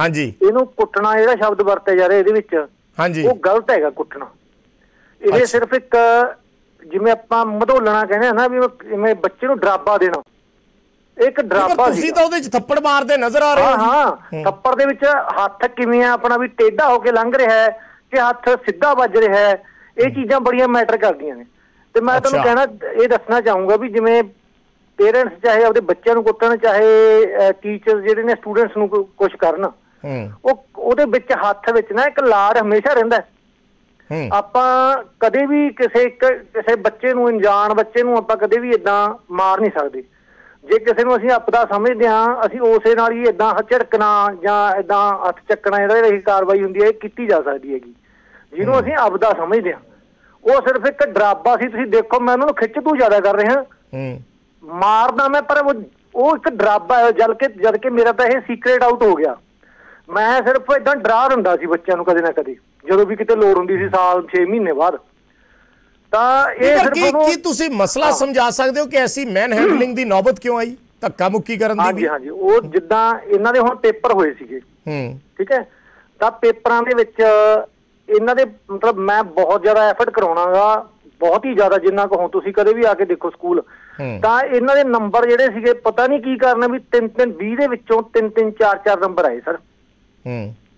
ਹਾਂਜੀ। ਇਹਨੂੰ ਕੁੱਟਣਾ ਜਿਹੜਾ ਸ਼ਬਦ ਵਰਤਿਆ ਜਾ ਰਿਹਾ ਇਹਦੇ ਵਿੱਚ ਹਾਂਜੀ। ਉਹ ਗਲਤ ਹੈਗਾ ਕੁੱਟਣਾ। ਇਹ। ਸਿਰਫ ਇੱਕ ਜਿਵੇਂ ਆਪਾਂ ਮਧੋਲਣਾ ਕਹਿੰਦੇ ਆ ਨਾ ਵੀ ਜਿਵੇਂ ਬੱਚੇ ਨੂੰ ਡਰਾਬਾ ਦੇਣਾ। ਇੱਕ ਡਰਾਬਾ ਤੁਸੀਂ ਸੀ ਤਾਂ ਉਹਦੇ ਚ ਥੱਪੜ ਮਾਰਦੇ ਨਜ਼ਰ ਆ ਰਹੇ ਹਾਂ ਹੋ ਥੱਪੜ ਦੇ ਵਿੱਚ ਹੱਥ ਕਿਵੇਂ ਆ ਆਪਣਾ ਵੀ ਟੇਢਾ ਹੋ ਕੇ ਲੰਘ ਰਿਹਾ ਹੈ ਕਿ ਹੱਥ ਸਿੱਧਾ ਵੱਜ ਰਿਹਾ ਹੈ। ਇਹ ਚੀਜ਼ਾਂ ਬੜੀਆਂ ਮੈਟਰ ਕਰਦੀਆਂ ਨੇ। ਤੇ ਮੈਂ ਤੁਹਾਨੂੰ। ਕਹਿਣਾ ਇਹ ਦੱਸਣਾ ਚਾਹੂੰਗਾ ਵੀ ਜਿਵੇਂ ਪੇਰੈਂਟਸ ਚਾਹੇ ਆਪਦੇ ਬੱਚਿਆਂ ਨੂੰ ਕੁੱਟਣ ਚਾਹੇ ਟੀਚਰ ਜਿਹੜੇ ਨੇ ਸਟੂਡੈਂਟਸ ਨੂੰ ਕੁਝ ਕਰਨ ਉਹ ਉਹਦੇ ਵਿੱਚ ਹੱਥ ਵਿੱਚ ਨਾ ਇੱਕ ਲਾਰ ਹਮੇਸ਼ਾ ਰਹਿੰਦਾ ਆਪਾਂ ਕਦੇ ਵੀ ਕਿਸੇ ਇੱਕ ਕਿਸੇ ਬੱਚੇ ਨੂੰ ਅਣਜਾਣ ਬੱਚੇ ਨੂੰ ਆਪਾਂ ਕਦੇ ਵੀ ਇਦਾਂ ਮਾਰ ਨਹੀਂ ਸਕਦੇ। ਜੇ ਕਿਸੇ ਨੂੰ ਅਸੀਂ ਆਪਦਾ ਸਮਝਦੇ ਹਾਂ ਅਸੀਂ ਉਸੇ ਨਾਲ ਹੀ ਇਦਾਂ ਝੜਕਣਾ ਜਾਂ ਇਦਾਂ ਹੱਥ ਚੱਕਣਾ ਜਿਹੜਾ ਇਹ ਕਾਰਵਾਈ ਹੁੰਦੀ ਹੈ ਇਹ ਕੀਤੀ ਜਾ ਸਕਦੀ ਹੈਗੀ। ਜਿਹਨੂੰ ਅਸੀਂ ਆਪਦਾ ਸਮਝਦੇ ਹਾਂ। ਉਹ ਸਿਰਫ ਇੱਕ ਡਰਾਬਾ ਸੀ ਤੁਸੀਂ ਦੇਖੋ ਮੈਂ ਉਹਨਾਂ ਨੂੰ ਖਿੱਚ ਤੂੰ ਜ਼ਿਆਦਾ ਕਰ ਰਿਹਾ। ਹੂੰ। ਮਾਰਦਾ ਮੈਂ ਪਰ ਉਹ ਉਹ ਇੱਕ ਡਰਾਬਾ ਹੈ ਜਦ ਕਿ ਜਦ ਕਿ ਮੇਰਾ ਤਾਂ ਇਹ ਸੀਕ੍ਰੇਟ ਆਊਟ ਹੋ ਗਿਆ। ਮੈਂ ਸਿਰਫ ਇਦਾਂ ਡਰਾ ਦਿੰਦਾ ਸੀ ਬੱਚਿਆਂ ਨੂੰ ਕਦੇ ਨਾ ਕਦੇ ਜਦੋਂ ਵੀ ਕਿਤੇ ਲੋੜ ਹੁੰਦੀ ਸੀ ਸਾਲ 6 ਮਹੀਨੇ ਬਾਅਦ। ਤਾਂ ਇਹ ਸਿਰਫ ਕੀ ਕੀ ਤੁਸੀਂ ਮਸਲਾ। ਸਮਝਾ ਸਕਦੇ ਹੋ ਕਿ ਐਸੀ ਮੈਨ ਹੈਂਡਲਿੰਗ ਦੀ ਨੌਬਤ ਕਿਉਂ ਆਈ? ਧੱਕਾ ਮੁੱਕੀ ਕਰਨ ਦੀ ਹਾਂਜੀ ਹਾਂਜੀ ਉਹ ਜਿੱਦਾਂ ਇਹਨਾਂ ਦੇ ਹੁਣ ਪੇਪਰ ਹੋਏ ਸੀਗੇ। ਹੂੰ। ਠੀਕ ਹੈ? ਤਾਂ ਪੇਪਰਾਂ ਦੇ ਵਿੱਚ ਇਹਨਾਂ ਦੇ ਮਤਲਬ ਮੈਂ ਬਹੁਤ ਜ਼ਿਆਦਾ ਐਫਰਟ ਕਰਾਉਣਾਗਾ ਬਹੁਤ ਹੀ ਜ਼ਿਆਦਾ ਜਿੰਨਾ ਕਹੋ ਤੁਸੀਂ ਕਦੇ ਵੀ ਆ ਕੇ ਦੇਖੋ ਸਕੂਲ। ਤਾਂ ਇਹਨਾਂ ਦੇ ਨੰਬਰ ਜਿਹੜੇ ਸੀਗੇ ਪਤਾ ਨਹੀਂ ਕੀ ਕਰਨਾ ਵੀ 3 3 20 ਦੇ ਵਿੱਚੋਂ 3 3 4 4 ਨੰਬਰ ਆਏ ਸਰ।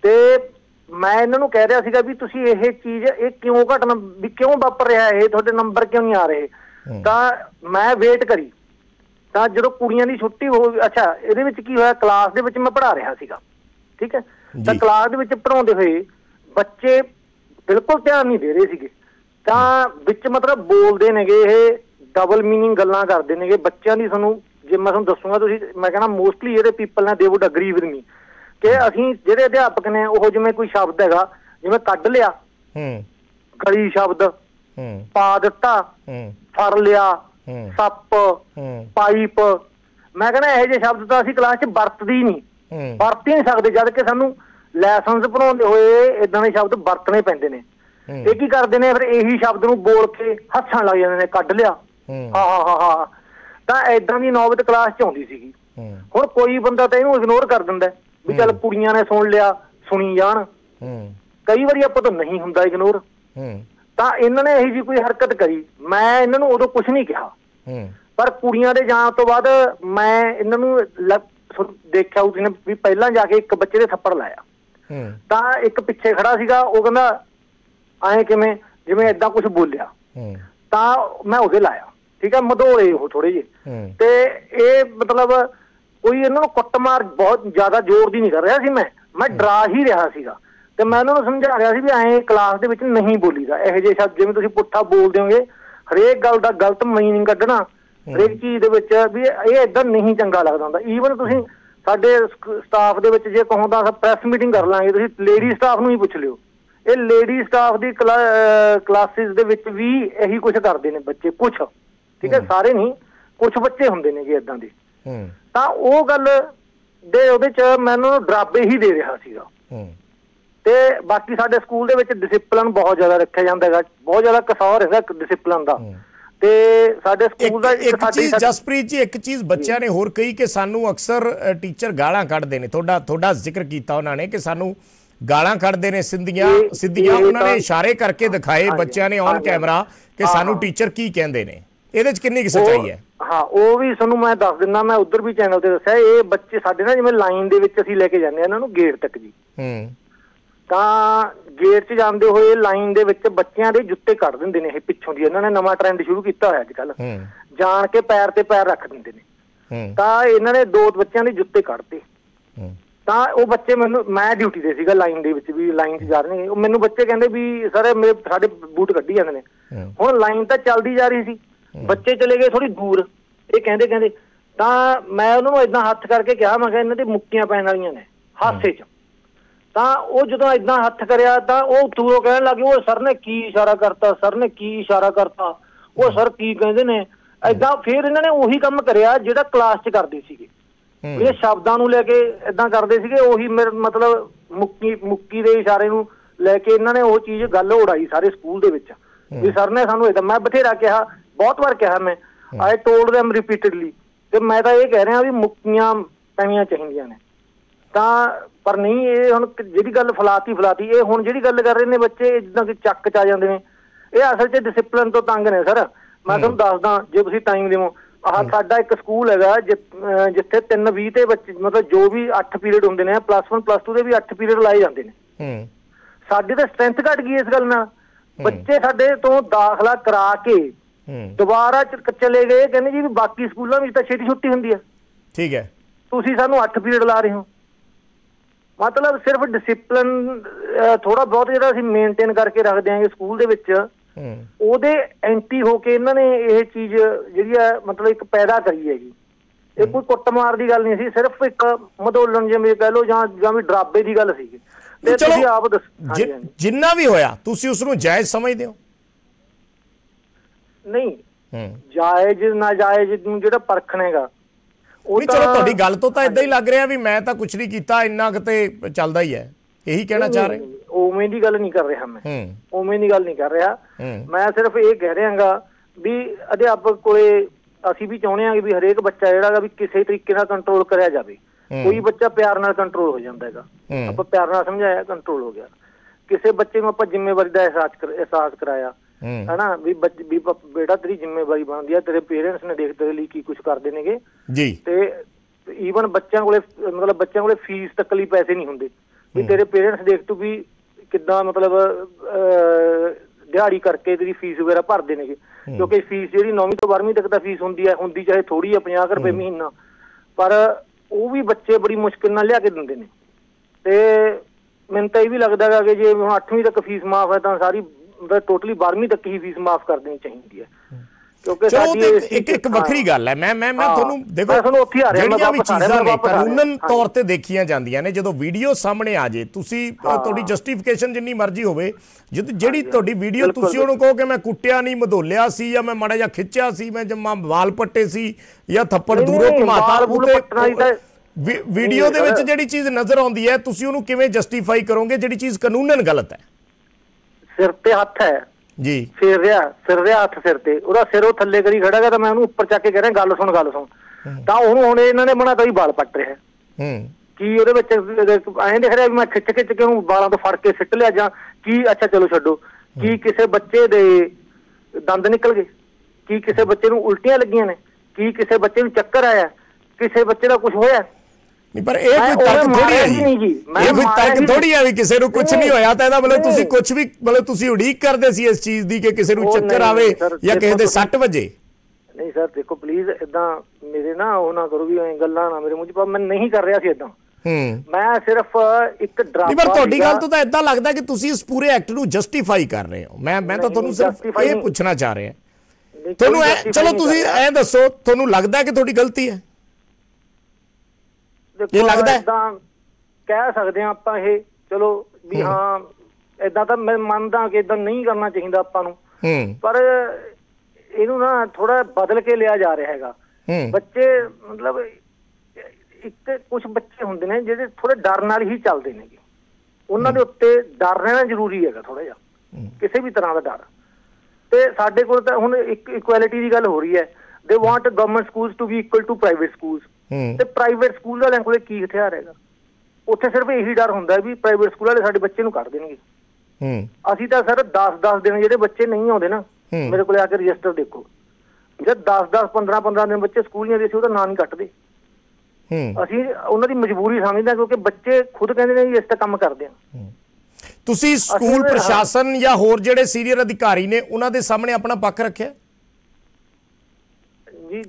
ਤੇ ਮੈਂ ਇਹਨਾਂ ਨੂੰ ਕਹਿ ਰਿਹਾ ਸੀਗਾ ਵੀ ਤੁਸੀਂ ਇਹ ਚੀਜ਼ ਇਹ ਕਿਉਂ ਘਟਨਾ ਵੀ ਕਿਉਂ ਵਾਪਰ ਰਿਹਾ ਇਹ? ਤੁਹਾਡੇ ਨੰਬਰ ਕਿਉਂ ਨਹੀਂ ਆ ਰਹੇ? ਤਾਂ ਮੈਂ ਵੇਟ ਕਰੀ। ਤਾਂ ਜਦੋਂ ਕੁੜੀਆਂ ਦੀ ਛੁੱਟੀ ਹੋ ਅੱਛਾ ਇਹਦੇ ਵਿੱਚ ਕੀ ਹੋਇਆ? ਕਲਾਸ ਦੇ ਵਿੱਚ ਮੈਂ ਪੜ੍ਹਾ ਰਿਹਾ ਸੀਗਾ। ਠੀਕ ਹੈ? ਤਾਂ। ਕਲਾਸ ਦੇ ਵਿੱਚ ਪੜਾਉਂਦੇ ਹੋਏ ਬੱਚੇ ਬਿਲਕੁਲ ਧਿਆਨ ਨਹੀਂ ਦੇ ਰਹੇ ਸੀਗੇ। ਤਾਂ ਵਿੱਚ ਮਤਲਬ ਬੋਲਦੇ ਨੇਗੇ ਇਹ ਡਬਲ ਮੀਨਿੰਗ ਗੱਲਾਂ ਕਰਦੇ ਨੇਗੇ। ਬੱਚਿਆਂ ਦੀ ਤੁਹਾਨੂੰ ਜੇ ਮੈਂ ਤੁਹਾਨੂੰ ਦੱਸੂਗਾ ਤੁਸੀਂ ਮੈਂ ਕਹਿੰਦਾ ਮੋਸਟਲੀ ਜਿਹੜੇ ਪੀਪਲ ਨੇ ਦੇ ਵੁੱਡ ਅਗਰੀ ਵਿਦ ਮੀ ਕਿ ਅਸੀਂ ਜਿਹੜੇ ਅਧਿਆਪਕ ਨੇ ਉਹ ਜਿਵੇਂ ਕੋਈ ਸ਼ਬਦ ਹੈਗਾ ਜਿਵੇਂ ਕੱਢ ਲਿਆ ਹੂੰ। ਗਲੀ ਸ਼ਬਦ ਹੂੰ। ਪਾ ਦਿੱਤਾ ਹੂੰ। ਫੜ ਲਿਆ ਹੂੰ। ਸੱਪ ਹੂੰ। ਪਾਈਪ। ਮੈਂ ਕਹਿੰਦਾ ਇਹੋ ਜਿਹੇ ਸ਼ਬਦ ਤਾਂ ਅਸੀਂ ਕਲਾਸ 'ਚ ਵਰਤਦੇ ਹੀ ਨਹੀਂ। ਹੂੰ। ਵਰਤ ਹੀ ਨਹੀਂ ਸਕਦੇ ਜਦ ਕਿ ਸਾਨੂੰ ਲੈਸਨਸ ਪੜਾਉਂਦੇ ਹੋਏ ਇਦਾਂ ਦੇ ਸ਼ਬਦ ਵਰਤਣੇ ਪੈਂਦੇ ਨੇ। ਇਹ ਕੀ ਕਰਦੇ ਨੇ ਫਿਰ ਇਹੀ ਸ਼ਬਦ ਨੂੰ ਬੋਲ ਕੇ ਹੱਸਣ ਲੱਗ ਜਾਂਦੇ ਨੇ ਕੱਢ ਲਿਆ। ਹੂੰ। ਹਾਂ ਹਾਂ ਹਾਂ ਤਾਂ ਇਦਾਂ ਦੀ ਨੌਬਤ ਕਲਾਸ 'ਚ ਆਉਂਦੀ ਸੀਗੀ। ਹੁਣ ਕੋਈ ਬੰਦਾ ਤਾਂ ਇਹਨੂੰ ਇਗਨੋਰ ਕਰ ਦਿੰਦਾ ਹੈ। ਵੀ ਚੱਲ ਕੁੜੀਆਂ ਨੇ ਸੁਣ ਲਿਆ ਸੁਣੀ ਜਾਣ। ਹੂੰ। ਕਈ ਵਾਰੀ ਆਪਾਂ ਤੋਂ ਨਹੀਂ ਹੁੰਦਾ ਇਗਨੋਰ ਹੂੰ। ਤਾਂ ਇਹਨਾਂ ਨੇ ਇਹੀ ਜੀ ਕੋਈ ਹਰਕਤ ਕਰੀ। ਮੈਂ ਇਹਨਾਂ ਨੂੰ ਉਦੋਂ ਕੁਝ ਨਹੀਂ ਕਿਹਾ। ਹੂੰ। ਪਰ ਕੁੜੀਆਂ ਦੇ ਜਾਣ ਤੋਂ ਬਾਅਦ ਮੈਂ ਇਹਨਾਂ ਨੂੰ ਦੇਖਿਆ ਉਸ ਨੇ ਵੀ ਪਹਿਲਾਂ ਜਾ ਕੇ ਇੱਕ ਬੱਚੇ ਦੇ ਥੱਪੜ ਲਾਇਆ। ਹੂੰ। ਤਾਂ ਇੱਕ ਪਿੱਛੇ ਖੜਾ ਸੀਗਾ ਉਹ ਕਹਿੰਦਾ ਐਂ ਕਿਵੇਂ? ਜਿਵੇਂ ਇਦਾਂ ਕੁਝ ਬੋਲਿਆ। ਹੂੰ। ਤਾਂ ਮੈਂ ਉਹਦੇ ਲਾਇਆ। ਠੀਕ ਹੈ ਮਧੋਲੇ ਉਹ ਥੋੜੇ ਜਿਹੇ। ਤੇ ਇਹ ਮਤਲਬ ਕੋਈ ਇਹਨਾਂ ਨੂੰ ਕੁੱਟਮਾਰ ਬਹੁਤ ਜ਼ਿਆਦਾ ਜ਼ੋਰ ਦੀ ਨਹੀਂ ਕਰ ਰਿਹਾ ਸੀ ਮੈਂ। ਮੈਂ ਡਰਾ ਹੀ ਰਿਹਾ ਸੀਗਾ। ਤੇ ਮੈਂ ਉਹਨਾਂ ਨੂੰ ਸਮਝਾ ਰਿਹਾ ਸੀ ਵੀ ਐਂ ਕਲਾਸ ਦੇ ਵਿੱਚ ਨਹੀਂ ਬੋਲੀਦਾ। ਇਹੋ ਜਿਹੇ ਸ਼ਬਦ ਜਿਵੇਂ ਤੁਸੀਂ ਪੁੱਠਾ ਬੋਲਦੇ ਹੋਗੇ ਹਰੇਕ ਗੱਲ ਦਾ ਗਲਤ ਮੀਨਿੰਗ ਕੱਢਣਾ ਹਰੇਕ ਚੀਜ਼ ਦੇ ਵਿੱਚ ਵੀ ਇਹ ਇਦਾਂ ਨਹੀਂ ਚੰਗਾ ਲੱਗਦਾ ਹੁੰਦਾ। ਈਵਨ ਤੁਸੀਂ ਸਾਡੇ ਸਟਾਫ ਦੇ ਵਿੱਚ ਜੇ ਕਹੋ ਤਾਂ ਪ੍ਰੈਸ ਮੀਟਿੰਗ ਕਰ ਲਾਂਗੇ ਤੁਸੀਂ ਲੇਡੀ ਸਟਾਫ ਨੂੰ ਹੀ ਪੁੱਛ ਲਿਓ। ਇਹ ਲੇਡੀ ਸਟਾਫ ਦੀ ਕਲਾਸਿਸ ਦੇ ਵਿੱਚ ਵੀ ਇਹੀ ਕੁਝ ਕਰਦੇ ਨੇ ਬੱਚੇ। ਕੁਝ ਠੀਕ ਹੈ ਸਾਰੇ ਨਹੀਂ ਕੁਝ ਬੱਚੇ ਹੁੰਦੇ ਨੇਗੇ ਇਦਾਂ ਦੇ। ਤਾਂ ਉਹ ਗੱਲ ਦੇ ਉਹਦੇ ਚ ਮੈਨੂੰ ਡਰਾਬੇ ਹੀ ਦੇ ਰਿਹਾ ਸੀਗਾ। ਹੂੰ। ਤੇ ਬਾਕੀ ਸਾਡੇ ਸਕੂਲ ਦੇ ਵਿੱਚ ਡਿਸਪਲਿਨ ਬਹੁਤ ਜ਼ਿਆਦਾ ਰੱਖਿਆ ਜਾਂਦਾ ਹੈਗਾ। ਬਹੁਤ ਜ਼ਿਆਦਾ ਕਸੌਰ ਹੈਗਾ ਡਿਸਪਲਿਨ ਦਾ। ਤੇ ਸਾਡੇ ਸਕੂਲ ਦਾ ਇੱਕ ਚੀਜ਼ ਜਸਪ੍ਰੀਤ ਜੀ ਇੱਕ ਚੀਜ਼ ਬੱਚਿਆਂ ਨੇ ਹੋਰ ਕਹੀ ਕਿ ਸਾਨੂੰ ਅਕਸਰ ਟੀਚਰ ਗਾਲਾਂ ਕੱਢਦੇ ਨੇ। ਤੁਹਾਡਾ ਤੁਹਾਡਾ ਜ਼ਿਕਰ ਕੀਤਾ ਉਹਨਾਂ ਨੇ ਕਿ ਸਾਨੂੰ ਗਾਲਾਂ ਕੱਢਦੇ ਨੇ ਸਿੰਧੀਆਂ ਸਿੱਧੀਆਂ ਉਹਨਾਂ ਨੇ ਇਸ਼ਾਰੇ ਕਰਕੇ ਦਿਖਾਏ ਬੱਚਿਆਂ ਨੇ ਔਨ। ਕੈਮਰਾ ਕਿ ਸਾਨੂੰ। ਟੀਚਰ ਕੀ ਕਹਿੰਦੇ ਨੇ। ਇਹਦੇ 'ਚ ਕਿੰਨੀ ਕੁ ਸੱਚਾਈ ਹੈ? ਹਾਂ ਉਹ ਵੀ ਤੁਹਾਨੂੰ ਮੈਂ ਦੱਸ ਦਿੰਦਾ ਮੈਂ ਉਧਰ ਵੀ ਚੈਨਲ ਤੇ ਦੱਸਿਆ ਇਹ ਬੱਚੇ ਸਾਡੇ ਨਾਲ ਜਿਵੇਂ ਲਾਈਨ ਦੇ ਵਿੱਚ ਅਸੀਂ ਲੈ ਕੇ ਜਾਂਦੇ ਆ ਇਹਨਾਂ ਨੂੰ ਗੇਟ ਤੱਕ ਜੀ। ਹੂੰ। ਤਾਂ ਗੇਟ 'ਚ ਜਾਂਦੇ ਹੋਏ ਲਾਈਨ ਦੇ ਵਿੱਚ ਬੱਚਿਆਂ ਦੇ ਜੁੱਤੇ ਕੱਢ ਦਿੰਦੇ ਨੇ ਇਹ ਪਿੱਛੋਂ ਦੀ ਇਹਨਾਂ ਨੇ ਨਵਾਂ ਟ੍ਰੈਂਡ ਸ਼ੁਰੂ ਕੀਤਾ ਹੋਇਆ ਅੱਜ ਕੱਲ ਹੂੰ। ਜਾਣ ਕੇ ਪੈਰ ਤੇ ਪੈਰ ਰੱਖ ਦਿੰਦੇ ਨੇ। ਹੂੰ। ਤਾਂ ਇਹਨਾਂ ਨੇ ਦੋ ਬੱਚਿਆਂ ਦੇ ਜੁੱਤੇ ਕੱਢਤੇ। ਹੂੰ। ਤਾਂ ਉਹ ਬੱਚੇ ਮੈਨੂੰ ਮੈਂ ਡਿਊਟੀ ਤੇ ਸੀਗਾ ਲਾਈਨ ਦੇ ਵਿੱਚ ਵੀ ਲਾਈਨ 'ਚ ਜਾ ਰਹੇ ਨੇ। ਉਹ ਮੈਨੂੰ ਬੱਚੇ ਕਹਿੰਦੇ ਵੀ ਸਰ ਮੇਰੇ ਸਾਡੇ ਬੂਟ ਕੱਢੀ ਜਾਂਦੇ ਨੇ। ਹੁਣ ਲਾਈਨ ਤਾਂ ਚੱਲਦੀ ਜਾ ਰਹੀ ਸੀ। ਬੱਚੇ ਚਲੇ ਗਏ ਥੋੜੀ ਦੂਰ। ਇਹ ਕਹਿੰਦੇ ਕਹਿੰਦੇ ਤਾਂ ਮੈਂ ਉਹਨਾਂ ਨੂੰ ਇਦਾਂ ਹੱਥ ਕਰਕੇ ਕਿਹਾ ਮੈਂ ਕਿਹਾ ਇਹਨਾਂ ਦੇ ਮੁੱਕੀਆਂ ਪੈਣ ਵਾਲੀਆਂ ਨੇ ਹਾਸੇ 'ਚ। ਤਾਂ ਉਹ ਜਦੋਂ ਇਦਾਂ ਹੱਥ ਕਰਿਆ ਤਾਂ ਉਹ ਦੂਰੋਂ ਕਹਿਣ ਲੱਗੇ ਉਹ ਸਰ ਨੇ ਕੀ ਇਸ਼ਾਰਾ ਕਰਤਾ ਸਰ ਨੇ ਕੀ ਇਸ਼ਾਰਾ ਕਰਤਾ? ਉਹ ਸਰ ਕੀ ਕਹਿੰਦੇ ਨੇ? ਇਦਾਂ ਫਿਰ ਇਹਨਾਂ ਨੇ ਉਹੀ ਕੰਮ ਕਰਿਆ ਜਿਹੜਾ ਕਲਾਸ 'ਚ ਕਰਦੇ ਸੀਗੇ। ਇਹ ਸ਼ਬਦਾਂ ਨੂੰ ਲੈ ਕੇ ਇਦਾਂ ਕਰਦੇ ਸੀਗੇ ਉਹੀ ਮੇਰੇ ਮਤਲਬ ਮੁੱਕੀ ਮੁੱਕੀ ਦੇ ਇਸ਼ਾਰੇ ਨੂੰ ਲੈ ਕੇ ਇਹਨਾਂ ਨੇ ਉਹ ਚੀਜ਼ ਗੱਲ ਉਡਾਈ ਸਾਰੇ ਸਕੂਲ ਦੇ ਵਿੱਚ। ਵੀ ਸਰ ਨੇ ਸਾਨੂੰ ਇਦਾਂ ਮੈਂ ਬਥੇਰਾ ਕਿਹਾ ਬਹੁਤ ਵਾਰ ਕਿਹਾ ਮੈਂ ਆਈ ਟੋਲਡ them ਰਿਪੀਟਡਲੀ ਤੇ ਮੈਂ ਤਾਂ ਇਹ ਕਹਿ ਰਿਹਾ ਵੀ ਮੁੱਕੀਆਂ ਪੈਣੀਆਂ ਚਾਹੀਦੀਆਂ ਨੇ। ਤਾਂ ਪਰ ਨਹੀਂ ਇਹ ਹੁਣ ਜਿਹੜੀ ਗੱਲ ਫਲਾਤੀ ਫਲਾਤੀ ਇਹ ਹੁਣ ਜਿਹੜੀ ਗੱਲ ਕਰ ਰਹੇ ਨੇ ਬੱਚੇ ਜਿੱਦਾਂ ਕਿ ਚੱਕ ਚ ਆ ਜਾਂਦੇ ਨੇ। ਇਹ ਅਸਲ 'ਚ ਡਿਸਪਲਿਨ ਤੋਂ ਤੰਗ ਨੇ ਸਰ ਮੈਂ ਤੁਹਾਨੂੰ ਦੱਸਦਾ ਜੇ ਤੁਸੀਂ ਟਾਈਮ ਦੇਵੋ ਆਹ ਸਾਡਾ ਇੱਕ ਸਕੂਲ ਹੈਗਾ ਜਿੱਥੇ 3 20 ਤੇ ਬੱਚੇ ਮਤਲਬ ਜੋ ਵੀ 8 ਪੀਰੀਅਡ ਹੁੰਦੇ ਨੇ ਪਲੱਸ 1 ਪਲੱਸ 2 ਦੇ ਵੀ 8 ਪੀਰੀਅਡ ਲਾਏ ਜਾਂਦੇ ਨੇ। ਹੂੰ। ਸਾਡੀ ਤਾਂ ਸਟਰੈਂਥ ਘਟ ਗਈ ਇਸ ਗੱਲ ਨਾਲ। ਬੱਚੇ ਸਾਡੇ ਤੋਂ ਦਾਖਲਾ ਕਰਾ ਕੇ ਦੁਬਾਰਾ ਚਲੇ ਗਏ ਕਹਿੰਦੇ ਜੀ ਬਾਕੀ ਸਕੂਲਾਂ ਵਿੱਚ ਤਾਂ ਛੇਤੀ ਛੁੱਟੀ ਹੁੰਦੀ ਹੈ ਠੀਕ ਹੈ। ਤੁਸੀਂ ਸਾਨੂੰ 8 ਪੀਰੀਅਡ ਲਾ ਰਹੇ ਹੋ। ਮਤਲਬ ਸਿਰਫ ਡਿਸਪਲਿਨ ਥੋੜਾ ਬਹੁਤ ਜਿਹੜਾ ਅਸੀਂ ਮੇਨਟੇਨ ਕਰਕੇ ਰੱਖਦੇ ਆਂਗੇ ਸਕੂਲ ਦੇ ਵਿੱਚ ਹੂੰ। ਉਹਦੇ ਐਂਟੀ ਹੋ ਕੇ ਇਹਨਾਂ ਨੇ ਇਹ ਚੀਜ਼ ਜਿਹੜੀ ਹੈ ਮਤਲਬ ਇੱਕ ਪੈਦਾ ਕਰੀ ਹੈਗੀ। ਇਹ ਕੋਈ ਕੁੱਟਮਾਰ ਦੀ ਗੱਲ ਨਹੀਂ ਸੀ ਸਿਰਫ ਇੱਕ ਮਦੋਲਣ ਜਿਵੇਂ ਕਹਿ ਲਓ ਜਾਂ ਜਾਂ ਵੀ ਡਰਾਬੇ ਦੀ ਗੱਲ ਸੀ ਤੇ ਤੁਸੀਂ ਆਪ ਦੱਸ ਜਿ-। ਜਿੰਨਾ ਵੀ ਹੋਇਆ ਤੁਸੀਂ ਉਸ ਨੂੰ ਜਾਇਜ਼ ਸਮਝਦੇ ਹੋ। ਨਹੀਂ। ਹੂੰ। ਜਾਇਜ਼ ਨਾਜਾਇਜ਼ ਨੂੰ ਜਿਹੜਾ ਪਰਖਣੇਗਾ ਉਹ ਨਹੀਂ ਚਲੋ ਤੁਹਾਡੀ ਗੱਲ ਤੋਂ ਤਾਂ ਇਦਾਂ ਹੀ ਲੱਗ ਰਿਹਾ ਵੀ ਮੈਂ ਤਾਂ ਕੁਝ ਨਹੀਂ ਕੀਤਾ ਇੰਨਾ ਕਿਤੇ ਚੱਲਦਾ ਹੀ ਹੈ। ਇਹੀ ਕਹਿਣਾ ਚਾਹ ਰਹੇ? ਉਵੇਂ ਦੀ ਗੱਲ ਨਹੀਂ ਕਰ ਰਿਹਾ ਮੈਂ। ਹੂੰ। ਉਵੇਂ ਦੀ ਗੱਲ ਨਹੀਂ ਕਰ ਰਿਹਾ। ਮੈਂ ਸਿਰਫ ਇਹ ਕਹਿ ਰਿਹਾਗਾ ਵੀ ਅਧਿਆਪਕ ਕੋਲੇ ਅਸੀਂ ਵੀ ਚਾਹੁੰਦੇ ਹਾਂ ਵੀ ਹਰੇਕ ਬੱਚਾ ਜਿਹੜਾਗਾ ਵੀ ਕਿਸੇ ਤਰੀਕੇ ਨਾਲ ਕੰਟਰੋਲ ਕਰਿਆ ਜਾਵੇ। ਕੋਈ ਬੱਚਾ ਪਿਆਰ ਨਾਲ ਕੰਟਰੋਲ ਹੋ ਜਾਂਦਾ ਹੈਗਾ। ਆਪਾਂ ਪਿਆਰ ਨਾਲ ਸਮਝਾਇਆ ਕੰਟਰੋਲ ਹੋ ਗਿਆ। ਕਿਸੇ ਬੱਚੇ ਨੂੰ ਆਪਾਂ ਜ਼ਿੰਮੇਵਾਰੀ ਦਾ ਅਹਿਸਾਸ ਕਰ- ਅਹਿਸਾਸ ਕਰਾਇਆ। ਹਨਾ ਵੀ ਬੇਟਾ ਤੇਰੀ ਜ਼ਿੰਮੇਵਾਰੀ ਬਣਦੀ ਆ ਤੇਰੇ ਪੇਰੈਂਟਸ ਨੇ ਦੇਖ ਤੇਰੇ ਲਈ ਕੀ ਕੁਝ ਕਰਦੇ ਨੇਗੇ। ਜੀ। ਤੇ ਈਵਨ ਬੱਚਿਆਂ ਕੋਲੇ ਮਤਲਬ ਬੱਚਿਆਂ ਕੋਲੇ ਫੀਸ ਤੱਕ ਲਈ ਪੈਸੇ ਨਹੀਂ ਹੁੰਦੇ। ਵੀ ਤੇਰੇ ਪੇਰੈਂਟਸ ਦੇਖ ਤੂੰ ਵੀ ਕਿੱਦਾਂ ਮਤਲਬ ਦਿਹਾੜੀ ਕਰਕੇ ਤੇਰੀ ਫੀਸ ਵਗੈਰਾ ਭਰਦੇ ਨੇਗੇ। ਕਿਉਂਕਿ ਫੀਸ ਜਿਹੜੀ 9ਵੀਂ ਤੋਂ 12ਵੀਂ ਤੱਕ ਤਾਂ ਫੀਸ ਹੁੰਦੀ ਹੈ ਹੁੰਦੀ ਚਾਹੇ ਥੋੜੀ ਹੈ 50 ਕੁ ਰੁਪਏ ਮਹੀਨਾ। ਪਰ ਉਹ ਵੀ ਬੱਚੇ ਬੜੀ ਮੁਸ਼ਕਿਲ ਨਾਲ ਲਿਆ ਕੇ ਦਿੰਦੇ ਨੇ। ਤੇ ਮੈਨੂੰ ਤਾਂ ਇਹ ਵੀ ਲੱਗਦਾ ਹੈਗਾ ਕਿ ਜੇ ਹੁਣ 8ਵੀਂ ਤੱਕ ਫੀਸ ਮਾਫ ਹੈ ਤਾਂ ਸਾਰੀ ਟੋਟਲੀ 12ਵੀਂ ਤੱਕ ਹੀ ਫੀਸ ਮਾਫ ਕਰ ਦੇਣੀ ਚਾਹੀਦੀ ਹੈ ਕਿਉਂਕਿ ਸਾਡੀ ਇੱਕ ਇੱਕ। ਵੱਖਰੀ ਗੱਲ ਹੈ ਮੈਂ ਮੈਂ ਮੈਂ। ਤੁਹਾਨੂੰ ਦੇਖੋ ਮੈਂ ਤੁਹਾਨੂੰ ਉੱਥੇ ਆ ਰਿਹਾ, ਮੈਂ ਜਿਹੜੀਆਂ ਵੀ ਚੀਜ਼ਾਂ ਮੈਂ ਨੇ ਵਾਪਸ ਆ ਰਿਹਾ। ਕਾਨੂੰਨ ਹਾਂਜੀ। ਤੌਰ ਤੇ ਦੇਖੀਆਂ ਜਾਂਦੀਆਂ ਨੇ ਜਦੋਂ ਵੀਡੀਓ ਸਾਹਮਣੇ ਆ ਜੇ ਤੁਸੀਂ ਤੁਹਾਡੀ ਜਸਟੀਫਿਕੇਸ਼ਨ ਜਿੰਨੀ ਮਰਜ਼ੀ ਹੋਵੇ ਜਦ ਜਿਹੜੀ ਤੁਹਾਡੀ ਵੀਡੀਓ ਤੁਸੀਂ ਉਹਨੂੰ ਕਹੋ ਕਿ ਮੈਂ ਕੁੱਟਿਆ ਨਹੀਂ ਮਧੋਲਿਆ ਸੀ ਜਾਂ ਮੈਂ ਮਾੜਾ ਜਿਹਾ ਖਿੱਚਿਆ ਸੀ ਮੈਂ ਜਮਾ ਵਾਲ ਪੱਟੇ ਸੀ ਜਾਂ ਥੱਪੜ ਦੂਰੋਂ ਘੁਮਾਤਾ ਵਾਲ ਵੂਲ ਉਹਦੇ- ਪੱਟਣਾ ਹੀ ਤਾਂ- ਵੀ- ਵੀਡੀਓ ਦੇ ਵਿੱਚ ਜਿਹੜੀ ਚੀਜ਼ ਨਜ਼ਰ ਆਉਂਦੀ ਹੈ ਤੁਸੀਂ ਉਹਨੂੰ ਕਿਵੇਂ ਜਸਟੀਫਾਈ ਕਰੋਗੇ ਜਿਹੜੀ ਚੀਜ਼ ਕਾਨੂੰਨਨ ਗਲਤ ਹੈ ਸਿਰ ਤੇ ਹੱਥ ਹੈ। ਜੀ। ਫੇਰ ਰਿਹਾ ਫਿਰ ਰਿਹਾ ਹੱਥ ਸਿਰ ਤੇ। ਉਹਦਾ ਸਿਰ ਉਹ ਥੱਲੇ ਕਰੀ ਖੜਾਗਾ ਤਾਂ ਮੈਂ ਉਹਨੂੰ ਉੱਪਰ ਚੱਕ ਕੇ ਕਹਿ ਰਿਹਾ ਗੱਲ ਸੁਣ ਗੱਲ ਸੁਣ। ਤਾਂ ਉਹਨੂੰ ਹੁਣ ਇਹਨਾਂ ਨੇ ਬਣਾਤਾ ਵੀ ਵਾਲ ਪੱਟ ਰਿਹਾ। ਹੂੰ। ਕੀ ਉਹਦੇ ਵਿੱਚ ਐਂ ਦਿਖ ਰਿਹਾ ਵੀ ਮੈਂ ਖਿੱਚ ਖਿੱਚ ਕੇ ਉਹਨੂੰ ਵਾਲਾਂ ਤੋਂ ਫੜ ਕੇ ਸਿੱਟ ਲਿਆ ਜਾਂ ਕੀ ਅੱਛਾ ਚਲੋ ਛੱਡੋ। ਕੀ ਕਿਸੇ ਬੱਚੇ ਦੇ ਦੰਦ ਨਿਕਲ ਗਏ? ਕੀ ਕਿਸੇ ਬੱਚੇ ਨੂੰ ਉਲਟੀਆਂ ਲੱਗੀਆਂ ਨੇ? ਕੀ ਕਿਸੇ ਬੱਚੇ ਨੂੰ ਚੱਕਰ ਆਇਆ? ਕਿਸੇ ਬੱਚੇ ਦਾ ਕੁਝ ਹੋਇਆ? ਨਹੀਂ ਪਰ ਇਹ ਕੋਈ ਤਰਕ ਥੋੜੀ ਹੈ ਜੀ। ਇਹ ਕੋਈ ਤਰਕ ਥੋੜੀ ਹੈ ਵੀ ਕਿਸੇ ਨੂੰ ਕੁਝ ਨਹੀਂ ਹੋਇਆ ਤਾਂ ਇਹਦਾ ਮਤਲਬ ਤੁਸੀਂ। ਕੁਝ ਵੀ ਮਤਲਬ ਤੁਸੀਂ ਉਡੀਕ ਕਰਦੇ ਸੀ ਇਸ ਚੀਜ਼ ਦੀ ਕਿ ਕਿਸੇ ਨੂੰ ਚੱਕਰ ਆਵੇ ਜਾਂ ਕਿਸੇ ਦੇ ਸੱਟ ਵੱਜੇ। ਨਹੀਂ ਸਰ ਦੇਖੋ ਪਲੀਜ਼ ਇਦਾਂ ਮੇਰੇ ਨਾ ਉਹ ਨਾ ਕਰੋ ਵੀ ਐਂ ਗੱਲਾਂ ਨਾ ਮੇਰੇ ਮੂੰਹ 'ਚ ਪਾ ਮੈਂ ਨਹੀਂ ਕਰ ਰਿਹਾ ਸੀ ਇਦਾਂ ਹੂੰ। ਮੈਂ ਸਿਰਫ ਇੱਕ ਡਰਾਮਾ ਨਹੀਂ ਪਰ ਤੁਹਾਡੀ। ਗੱਲ ਤੋਂ ਤਾਂ ਇਦਾਂ ਲੱਗਦਾ ਕਿ ਤੁਸੀਂ ਇਸ ਪੂਰੇ ਐਕਟ ਨੂੰ ਜਸਟੀਫਾਈ ਕਰ ਰਹੇ ਹੋ। ਮੈਂ ਮੈਂ ਤਾਂ ਤੁਹਾਨੂੰ ਸਿਰਫ ਇਹ। ਪੁੱਛਣਾ ਚਾਹ ਰਿਹਾ। ਤੁਹਾਨੂੰ ਚਲੋ ਤੁਸੀਂ। ਐ ਦੱਸੋ ਤੁਹਾਨੂੰ ਲੱਗਦਾ ਕਿ ਤੁਹਾਡੀ ਗਲਤੀ ਹੈ? ਇਹ ਲੱਗਦਾ ਕਹਿ ਸਕਦੇ ਆ ਆਪਾਂ ਇਹ ਚਲੋ ਵੀ ਹਾਂ। ਇਦਾਂ ਤਾਂ ਮੈਂ ਮੰਨਦਾ ਕਿ ਇਦਾਂ ਨਹੀਂ ਕਰਨਾ ਚਾਹੀਦਾ ਆਪਾਂ ਨੂੰ। ਹੂੰ। ਪਰ ਇਹਨੂੰ ਨਾ ਥੋੜਾ ਬਦਲ ਕੇ ਲਿਆ ਜਾ ਰਿਹਾ ਹੈਗਾ। ਬੱਚੇ ਮਤਲਬ ਇੱਕ ਕੁਝ ਬੱਚੇ ਹੁੰਦੇ ਨੇ ਜਿਹੜੇ ਥੋੜੇ ਡਰ ਨਾਲ ਹੀ ਚੱਲਦੇ ਨੇਗੇ ਉਹਨਾਂ ਦੇ ਉੱਤੇ ਡਰ ਰਹਿਣਾ ਜ਼ਰੂਰੀ ਹੈਗਾ ਥੋੜਾ ਜਿਹਾ। ਕਿਸੇ ਵੀ ਤਰ੍ਹਾਂ ਦਾ ਡਰ। ਤੇ ਸਾਡੇ ਕੋਲ ਤਾਂ ਹੁਣ ਇੱਕ ਇਕੁਐਲਿਟੀ ਦੀ ਗੱਲ ਹੋ ਰਹੀ ਹੈ। They want government schools to be equal to private schools ਤੇ ਪ੍ਰਾਈਵੇਟ ਸਕੂਲ ਵਾਲਿਆਂ ਕੋਲੇ ਕੀ ਹਥਿਆਰ ਹੈਗਾ? ਉੱਥੇ ਸਿਰਫ ਇਹੀ ਡਰ ਹੁੰਦਾ ਵੀ ਪ੍ਰਾਈਵੇਟ ਸਕੂਲ ਵਾਲੇ ਸਾਡੇ ਬੱਚੇ ਨੂੰ ਕੱਢ ਦੇਣਗੇ। ਹੂੰ। ਅਸੀਂ ਤਾਂ ਸਰ 10-10 ਦਿਨ ਜਿਹੜੇ ਬੱਚੇ ਨਹੀਂ ਆਉਂਦੇ ਨਾ। ਮੇਰੇ ਕੋਲੇ ਆ ਕੇ ਰਜਿਸਟਰ ਦੇਖੋ। ਜਦ 10-10 15-15 ਦਿਨ ਬੱਚੇ ਸਕੂਲ ਨਹੀਂ ਆਉਂਦੇ ਸੀ ਉਹਦਾ ਨਾਂ ਨਹੀਂ ਕੱਟਦੇ। ਹੂੰ। ਅਸੀਂ ਉਹਨਾਂ ਦੀ ਮਜਬੂਰੀ ਸਮਝਦੇ ਕਿਉਂਕਿ ਬੱਚੇ ਖੁਦ ਕਹਿੰਦੇ ਨੇ ਇਸ ਤਾਂ ਕੰਮ ਕਰਦੇ ਆ ਤੁਸੀਂ ਸਕੂਲ ਪ੍ਰਸ਼ਾਸਨ ਜਾਂ ਹੋਰ ਜਿਹੜੇ ਸੀਨੀਅਰ ਅਧਿਕਾਰੀ ਨੇ ਉਹਨਾਂ ਦੇ ਸਾਹਮਣੇ ਆਪਣਾ ਪੱਖ ਰੱਖਿਆ?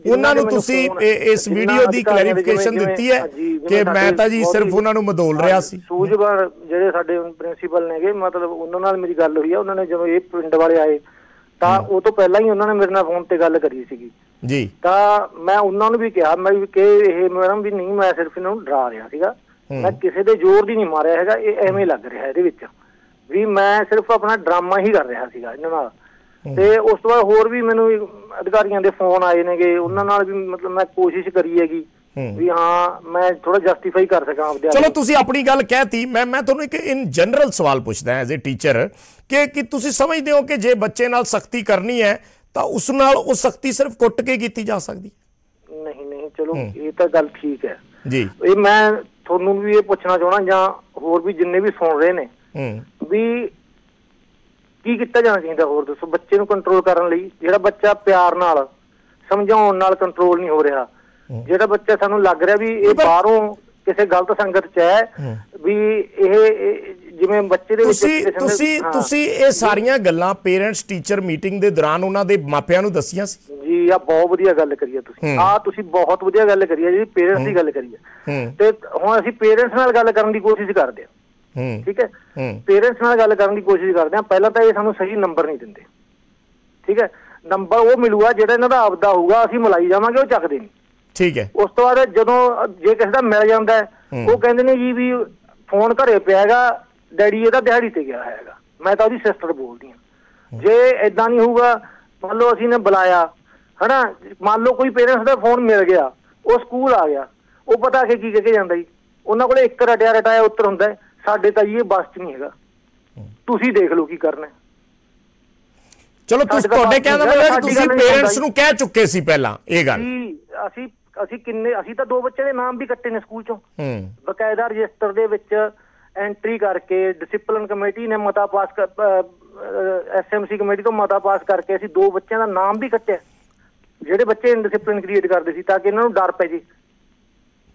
ਉਹਨਾਂ ਨੇ ਤੁਸੀਂ ਇਸ ਵੀਡੀਓ ਦੀ ਕਲੈਰੀਫਿਕੇਸ਼ਨ ਦਿੱਤੀ ਹੈ ਕਿ ਮੈਂ ਤਾਂ ਜੀ ਸਿਰਫ ਉਹਨਾਂ ਨੂੰ ਮਦੋਲ ਰਿਹਾ ਸੀ। ਸੂਝਵਾਨ ਜਿਹੜੇ ਸਾਡੇ ਪ੍ਰਿੰਸੀਪਲ ਨੇਗੇ ਮਤਲਬ ਉਹਨਾਂ ਨਾਲ ਮੇਰੀ ਗੱਲ ਹੋਈ ਆ ਉਹਨਾਂ ਨੇ ਜਦੋਂ ਇਹ ਪਿੰਡ ਵਾਲੇ ਆਏ ਤਾਂ ਉਹ ਤੋਂ ਪਹਿਲਾਂ ਹੀ ਉਹਨਾਂ ਨੇ ਮੇਰੇ ਨਾਲ ਫੋਨ ਤੇ ਗੱਲ ਕਰੀ ਸੀਗੀ। ਜੀ। ਤਾਂ ਮੈਂ ਉਹਨਾਂ ਨੂੰ ਵੀ ਕਿਹਾ ਮੈਂ ਵੀ ਕਿ ਇਹ ਮੈਡਮ ਵੀ ਨਹੀਂ ਮੈਂ ਸਿਰਫ ਇਹਨਾਂ ਨੂੰ ਡਰਾ ਰਿਹਾ ਸੀਗਾ। ਮੈਂ ਕਿਸੇ ਦੇ ਜ਼ੋਰ ਦੀ ਨਹੀਂ ਮਾਰਿਆ ਹੈਗਾ ਇਹ ਐਵੇਂ ਲੱਗ ਰਿਹਾ ਇਹਦੇ ਵਿੱਚ। ਵੀ ਮੈਂ ਸਿਰਫ ਆਪਣਾ ਡਰਾਮਾ ਹੀ ਕਰ ਰਿਹਾ ਸੀਗਾ ਇਹਨਾਂ ਨਾਲ। ਤੇ ਉਸ ਤੋਂ ਬਾਅਦ ਹੋਰ ਵੀ ਮੈਨੂੰ ਅਧਿਕਾਰੀਆਂ ਦੇ ਫੋਨ ਆਏ ਨੇਗੇ ਉਹਨਾਂ ਨਾਲ ਵੀ ਮਤਲਬ ਮੈਂ ਕੋਸ਼ਿਸ਼ ਕਰੀ ਹੈਗੀ। ਵੀ ਹਾਂ ਮੈਂ ਥੋੜਾ ਜਸਟੀਫਾਈ ਕਰ ਸਕਾਂ ਆਪਦੇ ਆਪ ਚਲੋ। ਤੁਸੀਂ ਆਪਣੀ ਗੱਲ ਕਹਿਤੀ ਮੈਂ ਮੈਂ ਤੁਹਾਨੂੰ ਇੱਕ ਇਨ ਜਨਰਲ ਸਵਾਲ ਪੁੱਛਦਾ ਐਜ਼ ਅ ਟੀਚਰ ਕਿ ਕਿ ਤੁਸੀਂ ਸਮਝਦੇ ਹੋ ਕਿ ਜੇ ਬੱਚੇ ਨਾਲ ਸਖਤੀ ਕਰਨੀ ਹੈ ਤਾਂ ਉਸ ਨਾਲ ਉਹ ਸਖਤੀ ਸਿਰਫ ਕੁੱਟ ਕੇ ਕੀਤੀ ਜਾ ਸਕਦੀ ਹੈ? ਨਹੀਂ ਨਹੀਂ ਚਲੋ ਇਹ ਤਾਂ ਗੱਲ ਠੀਕ ਹੈ। ਜੀ। ਇਹ ਮੈਂ ਤੁਹਾਨੂੰ ਵੀ ਇਹ ਪੁੱਛਣਾ ਚਾਹਣਾ ਜਾਂ ਹੋਰ ਵੀ ਜਿੰਨੇ ਵੀ ਸੁਣ ਰਹੇ ਨੇ ਹੂੰ। ਵੀ ਕੀ ਕੀਤਾ ਜਾਣਾ ਚਾਹੀਦਾ ਹੋਰ ਦੱਸੋ? ਬੱਚੇ ਨੂੰ ਕੰਟਰੋਲ ਕਰਨ ਲਈ ਜਿਹੜਾ ਬੱਚਾ ਪਿਆਰ ਨਾਲ ਸਮਝਾਉਣ ਨਾਲ ਕੰਟਰੋਲ ਨਹੀਂ ਹੋ ਰਿਹਾ। ਜਿਹੜਾ ਬੱਚਾ ਸਾਨੂੰ ਲੱਗ ਰਿਹਾ ਵੀ ਇਹ ਬਾਹਰੋਂ ਕਿਸੇ ਗਲਤ ਸੰਗਤ 'ਚ ਹੈ ਵੀ ਇਹ ਜਿਵੇਂ ਬੱਚੇ ਦੇ ਵਿੱਚ ਤੁਸੀਂ ਤੁਸੀਂ ਇਹ ਸਾਰੀਆਂ ਗੱਲਾਂ ਪੇਰੈਂਟਸ ਟੀਚਰ ਮੀਟਿੰਗ ਦੇ ਦੌਰਾਨ ਉਹਨਾਂ ਦੇ ਮਾਪਿਆਂ ਨੂੰ ਦੱਸੀਆਂ ਸੀ? ਜੀ ਆ ਬਹੁਤ ਵਧੀਆ ਗੱਲ ਕਰੀ ਹੈ ਤੁਸੀਂ। ਆ ਤੁਸੀਂ ਬਹੁਤ ਵਧੀਆ ਗੱਲ ਕਰੀ ਹੈ ਜੀ ਪੇਰੈਂਟਸ ਦੀ ਗੱਲ ਕਰੀ ਹੂੰ। ਤੇ ਹੁਣ ਅਸੀਂ ਪੇਰੈਂਟਸ ਨਾਲ ਗੱਲ ਕਰਨ ਦੀ ਕੋਸ਼ਿਸ਼ ਕਰਦੇ ਹੂੰ ਠੀਕ ਹੈ? ਪੇਰੈਂਟਸ ਨਾਲ ਗੱਲ ਕਰਨ ਦੀ ਕੋਸ਼ਿਸ਼ ਕਰਦੇ ਹਾਂ। ਪਹਿਲਾਂ ਤਾਂ ਇਹ ਸਾਨੂੰ ਸਹੀ ਨੰਬਰ ਨਹੀਂ ਦਿੰਦੇ। ਠੀਕ ਹੈ? ਨੰਬਰ ਉਹ ਮਿਲੂਗਾ ਜਿਹੜਾ ਇਹਨਾਂ ਦਾ ਆਪਦਾ ਹੋਊਗਾ ਅਸੀਂ ਮਲਾਈ ਜਾਵਾਂਗੇ ਉਹ ਚੱਕਦੇ ਨਹੀਂ। ਠੀਕ ਹੈ। ਉਸ ਤੋਂ ਬਾਅਦ ਜਦੋਂ ਜੇ ਕਿਸੇ ਦਾ ਮਿਲ ਜਾਂਦਾ ਉਹ ਕਹਿੰਦੇ ਨੇ ਜੀ ਵੀ ਫੋਨ ਘਰੇ ਪਿਆ ਹੈਗਾ ਡੈਡੀ ਇਹਦਾ ਦਿਹਾੜੀ ਤੇ ਗਿਆ ਹੈਗਾ। ਮੈਂ ਤਾਂ ਉਹਦੀ ਸਿਸਟਰ ਬੋਲਦੀ ਹਾਂ। ਜੇ ਐਦਾਂ ਨਹੀਂ ਹੋਊਗਾ ਮੰਨ ਲਓ ਅਸੀਂ ਨੇ ਬੁਲਾਇਆ ਹਨਾ? ਮੰਨ ਲਓ ਕੋਈ ਪੇਰੈਂਟਸ ਦਾ ਫੋਨ ਮਿਲ ਗਿਆ ਉਹ ਸਕੂਲ ਆ ਗਿਆ। ਉਹ ਪਤਾ ਕਿ ਕੀ ਕਹਿ ਕੇ ਜਾਂਦਾ ਜੀ। ਉਹਨਾਂ ਕੋਲੇ ਇੱਕ ਰਟਿਆ ਰਟਾਇਆ ਉੱਤਰ ਹੁੰਦਾ ਹੈ, ਸਾਡੇ ਤਾਂ ਇਹ ਬਸ 'ਚ ਨਹੀਂ ਹੈਗਾ। ਤੁਸੀਂ ਦੇਖ ਲਓ ਕੀ ਕਰਨਾ। ਚਲੋ ਤੁਸੀਂ ਤੁਹਾਡੇ ਕਹਿਣ ਦਾ ਮਤਲਬ ਤੁਸੀਂ ਪੇਰੈਂਟਸ ਨੂੰ ਕਹਿ ਚੁੱਕੇ ਸੀ ਪਹਿਲਾਂ ਇਹ ਗੱਲ। ਅਸੀਂ ਅਸੀਂ ਕਿੰਨੇ ਅਸੀਂ ਤਾਂ ਦੋ ਬੱਚਿਆਂ ਦੇ ਨਾਮ ਵੀ ਕੱਟੇ ਨੇ ਸਕੂਲ 'ਚੋਂ। ਹੂੰ। ਬਕਾਇਦਾ ਰਜਿਸਟਰ ਦੇ ਵਿੱਚ ਐਂਟਰੀ ਕਰਕੇ ਡਿਸਪਲਿਨ ਕਮੇਟੀ ਨੇ ਮਤਾ ਪਾਸ ਕਰ ਐਸਐਮਸੀ ਕਮੇਟੀ ਤੋਂ ਮਤਾ ਪਾਸ ਕਰਕੇ ਅਸੀਂ ਦੋ ਬੱਚਿਆਂ ਦਾ ਨਾਮ ਵੀ ਕੱਟਿਆ। ਜਿਹੜੇ ਬੱਚੇ ਇਨਡਿਸਪਲਿਨ ਕ੍ਰੀਏਟ ਕਰਦੇ ਸੀ ਤਾਂ ਕਿ ਇਹਨਾਂ ਨੂੰ ਡਰ ਪੈ ਜੇ।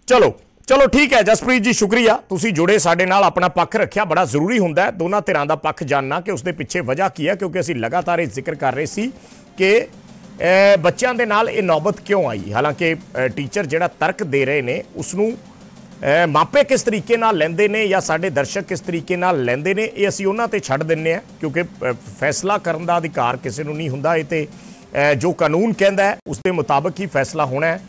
ਚਲੋ। ਚਲੋ ਠੀਕ ਹੈ, ਜਸਪ੍ਰੀਤ ਜੀ, ਸ਼ੁਕਰੀਆ। ਤੁਸੀਂ ਜੁੜੇ ਸਾਡੇ ਨਾਲ, ਆਪਣਾ ਪੱਖ ਰੱਖਿਆ, ਬੜਾ ਜ਼ਰੂਰੀ ਹੁੰਦਾ ਹੈ। ਦੋਨਾਂ ਧਿਰਾਂ ਦਾ ਪੱਖ ਜਾਨਣਾ ਕਿ ਉਸ ਦੇ ਪਿੱਛੇ ਵਜ੍ਹਾ ਕੀ ਹੈ, ਕਿਉਂਕਿ ਅਸੀਂ ਲਗਾਤਾਰ ਇਹ ਜ਼ਿਕਰ ਕਰ ਰਹੇ ਸੀ ਕਿ ਬੱਚਿਆਂ ਦੇ ਨਾਲ ਇਹ ਨੌਬਤ ਕਿਉਂ ਆਈ? ਹਾਲਾਂਕਿ ਟੀਚਰ ਜਿਹੜਾ ਤਰਕ ਦੇ ਰਹੇ ਨੇ ਉਸ ਨੂੰ ਮਾਪੇ ਕਿਸ ਤਰੀਕੇ ਨਾਲ ਲੈਂਦੇ ਨੇ ਜਾਂ ਸਾਡੇ ਦਰਸ਼ਕ ਕਿਸ ਤਰੀਕੇ ਨਾਲ ਲੈਂਦੇ ਨੇ, ਇਹ ਅਸੀਂ ਉਹਨਾਂ ਤੇ ਛੱਡ ਦਿੰਨੇ ਆ ਕਿਉਂਕਿ ਫੈਸਲਾ ਕਰਨ ਦਾ ਅਧਿਕਾਰ ਕਿਸੇ ਨੂੰ ਨਹੀਂ ਹੁੰਦਾ। ਇਹ ਤੇ ਜੋ ਕਾਨੂੰਨ ਕਹਿੰਦਾ ਹੈ, ਉਸ ਦੇ ਮੁਤਾਬਕ ਹੀ ਫੈਸਲਾ ਹੋਣਾ ਹੈ।